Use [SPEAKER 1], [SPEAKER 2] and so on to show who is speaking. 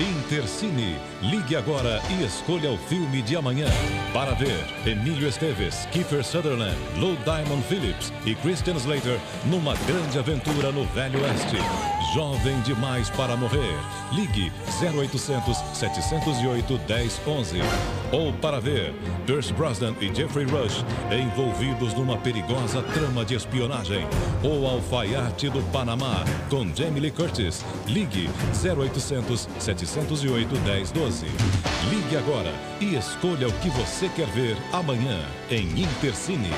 [SPEAKER 1] Intercine. Ligue agora e escolha o filme de amanhã. Para ver Emílio Esteves, Kiefer Sutherland, Lou Diamond Phillips e Christian Slater numa grande aventura no Velho Oeste. Jovem demais para morrer. Ligue 0800 708 1011. Ou para ver Pierce Brosnan e Jeffrey Rush envolvidos numa perigosa trama de espionagem. O Alfaiate do Panamá com Jamie Lee Curtis. Ligue 0800 708 1012. Ligue agora e escolha o que você quer ver amanhã em Intercine.